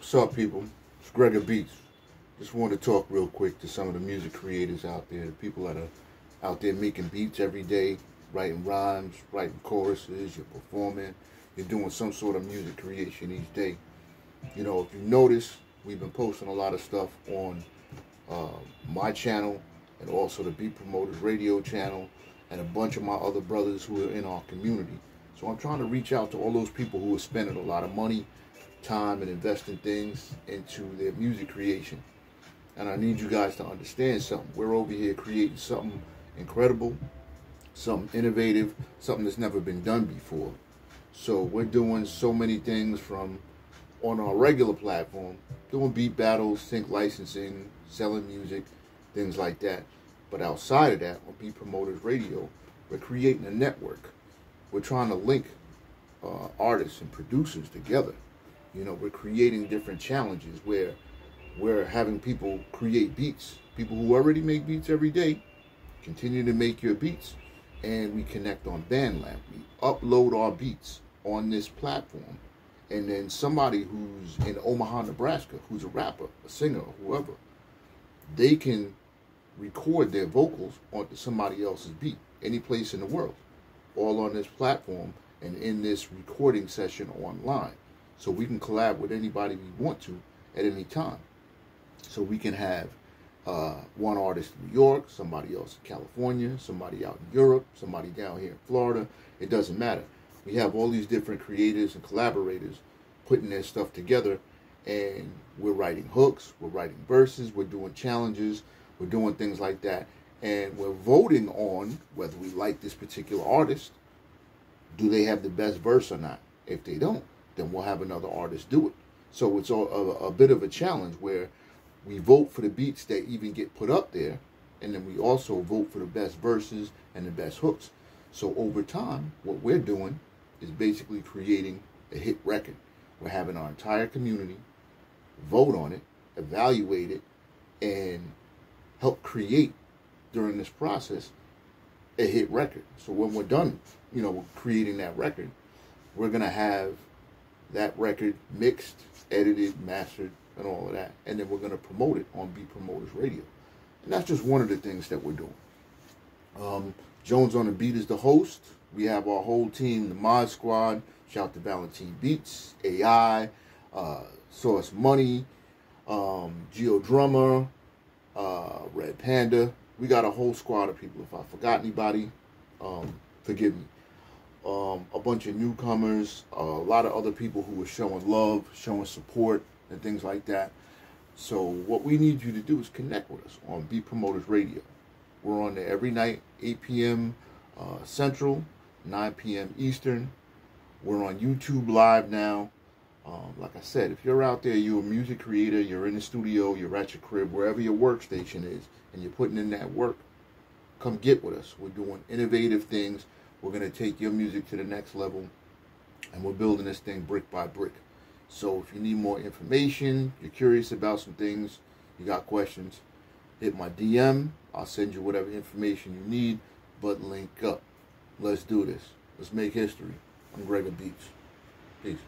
What's up, people? It's Greggor Beatz. Just wanted to talk real quick to some of the music creators out there, the people that are out there making beats every day, writing rhymes, writing choruses, you're performing, you're doing some sort of music creation each day. You know, if you notice, we've been posting a lot of stuff on uh, my channel and also the Beat Promoters Radio channel and a bunch of my other brothers who are in our community. So I'm trying to reach out to all those people who are spending a lot of money, time, and investing things into their music creation. And I need you guys to understand something. We're over here creating something incredible, something innovative, something that's never been done before. So we're doing so many things from on our regular platform, doing beat battles, sync licensing, selling music, things like that. But outside of that, on Beat Promoters Radio, we're creating a network. We're trying to link uh, artists and producers together. You know, we're creating different challenges where we're having people create beats. People who already make beats every day continue to make your beats, and we connect on BandLab. We upload our beats on this platform, and then somebody who's in Omaha, Nebraska, who's a rapper, a singer, whoever, they can record their vocals onto somebody else's beat, any place in the world, all on this platform and in this recording session online. So we can collab with anybody we want to at any time. So we can have uh, one artist in New York, somebody else in California, somebody out in Europe, somebody down here in Florida. It doesn't matter. We have all these different creators and collaborators putting their stuff together, and we're writing hooks, we're writing verses, we're doing challenges, we're doing things like that. And we're voting on whether we like this particular artist. Do they have the best verse or not? If they don't, then we'll have another artist do it. So it's a, a, bit of a challenge where we vote for the beats that even get put up there, and then we also vote for the best verses and the best hooks. So over time, what we're doing is basically creating a hit record. We're having our entire community vote on it, evaluate it, and help create during this process a hit record. So when we're done, you know, creating that record, we're gonna have that record mixed, edited, mastered, and all of that, and then we're gonna promote it on Beat Promoters Radio. And that's just one of the things that we're doing. Um, Jones OnTheBeat is the host. We have our whole team, the Mod Squad. Shout to Valentine Beats, AI, uh, Source Money, um, Geo Drummer, uh, Red Panda. We got a whole squad of people. If I forgot anybody, um, forgive me. Um, a bunch of newcomers, a lot of other people who are showing love, showing support, and things like that. So what we need you to do is connect with us on Beat Promoters Radio. We're on there every night, 8 p.m. Uh, Central, 9 p.m. Eastern. We're on YouTube Live now. Um, like I said, if you're out there, you're a music creator, you're in the studio, you're at your crib, wherever your workstation is, and you're putting in that work, come get with us. We're doing innovative things. We're going to take your music to the next level, and we're building this thing brick by brick. So if you need more information, you're curious about some things, you got questions, hit my DM. I'll send you whatever information you need, but link up. Let's do this. Let's make history. I'm Greggor Beatz. Peace.